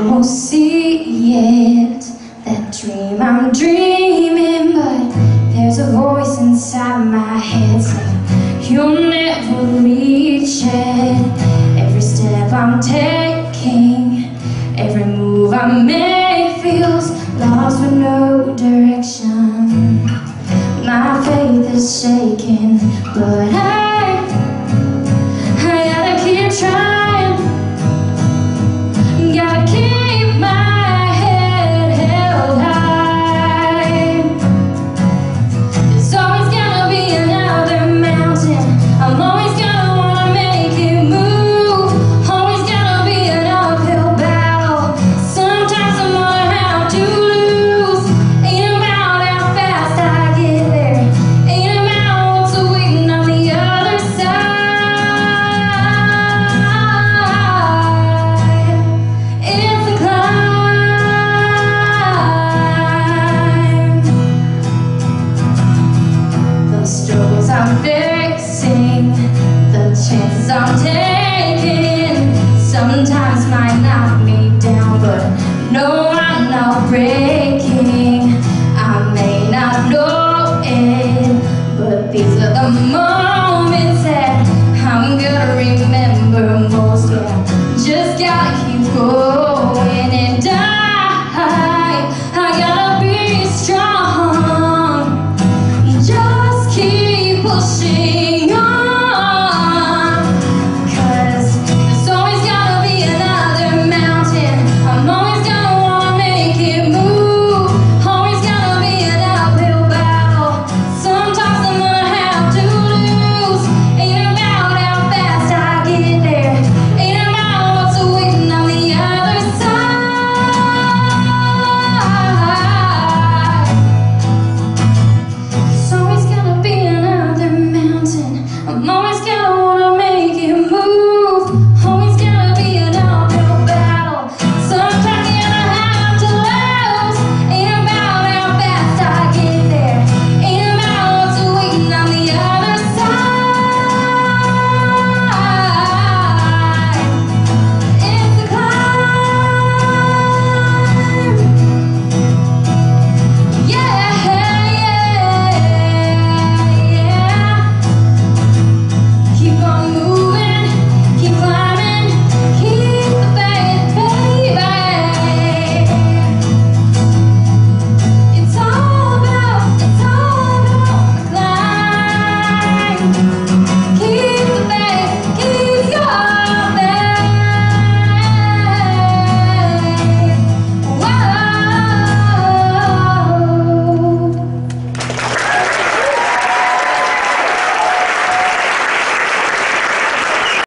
I won't see it yet That dream I'm dreaming But there's a voice inside my head Saying you'll never reach it. Every step I'm taking Every move I make feels Lost with no direction. My faith is shaking But I Breaking, I may not know it But these are the moments that I'm gonna remember most. Yeah, just gotta keep going and die I gotta be strong. Just keep pushing.